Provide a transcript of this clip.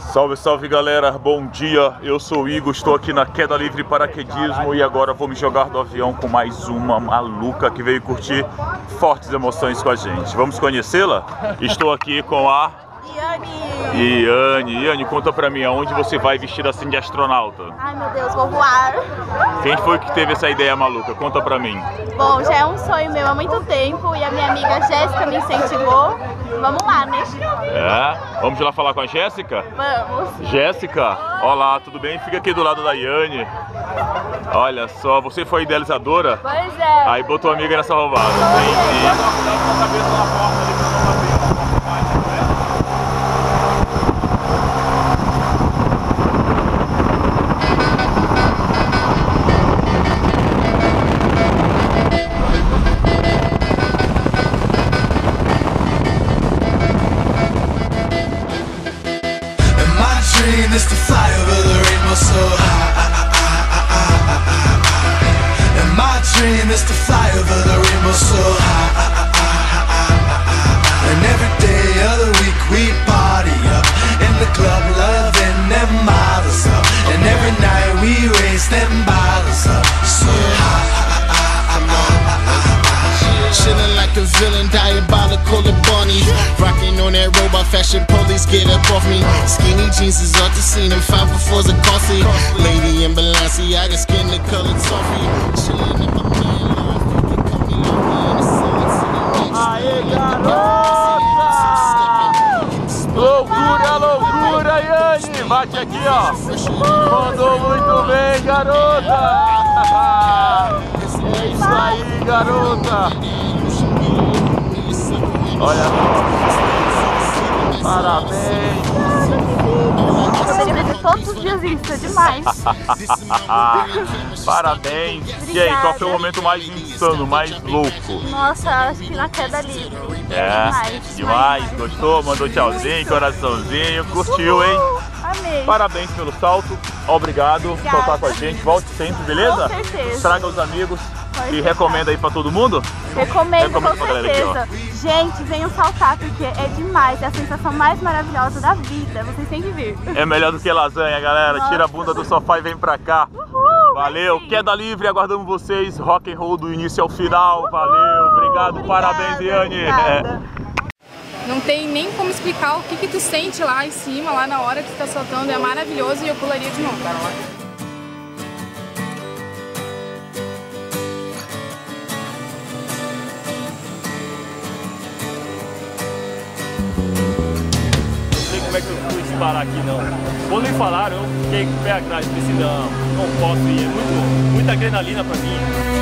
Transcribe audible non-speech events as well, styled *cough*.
Salve, salve galera, bom dia. Eu sou o Igor, estou aqui na Queda Livre Paraquedismo e agora vou me jogar do avião com mais uma maluca que veio curtir fortes emoções com a gente. Vamos conhecê-la? Estou aqui com a Iane! Iane. Iane, conta pra mim, aonde você vai vestida assim de astronauta? Ai meu Deus, vou voar! Quem foi que teve essa ideia maluca? Conta pra mim. Bom, já é um sonho meu há muito tempo e a minha amiga Jéssica me incentivou. Vamos lá, né? É? Vamos lá falar com a Jéssica? Vamos! Jéssica, olá, tudo bem? Fica aqui do lado da Iane. Olha só, você foi idealizadora? Pois é! Aí botou amiga nessa roubada. Entendi. Dream is to fly over the rainbow so high. And my dream is to fly over the rainbow so high. And every day of the week we party up in the club, loving them models up. And every night we raise them bottles up so high. Chillin' like a villain, diabolical. Rocking on that robot fashion, police get up off me. Skinny jeans is off the scene, and 504s are costly. Lady in Balenciaga, skin the color toffee. Chillin' in my man, Lord, you can call me lonely in the sun. Loucura, loucura, Yane! Bate aqui, ó. Mandou muito bem, garota! É isso aí, garota! Olha só. Parabéns! Eu poderia fazer todos os dias isso, é demais! *laughs* Parabéns! E aí, qual foi o momento mais insano, mais louco? Nossa, acho que na queda livre. É, Demais! demais, gostou? Mandou tchauzinho, coraçãozinho, curtiu, hein? Amei! Parabéns pelo salto, obrigado por Obrigada. estar com a gente, volte sempre, beleza? Com certeza. Traga os amigos Pode e recomenda aí pra todo mundo. Recomendo Recomendo com galera aqui, certeza. Gente, venham saltar porque é demais, é a sensação mais maravilhosa da vida. Vocês têm que vir. É melhor do que lasanha, galera. Tira a bunda do sofá e vem pra cá. Uhul! Valeu, queda livre, aguardamos vocês. Rock and roll do início ao final. Valeu, obrigado, Obrigada, parabéns, Iane. *laughs* Não tem nem como explicar o que, que tu sente lá em cima, lá na hora que tu tá soltando. É maravilhoso e eu pularia de novo. Como é que eu fui parar aqui não. Quando me falaram, eu fiquei com o pé atrás, pensei, não, não posso ir, é muito, muita adrenalina pra mim.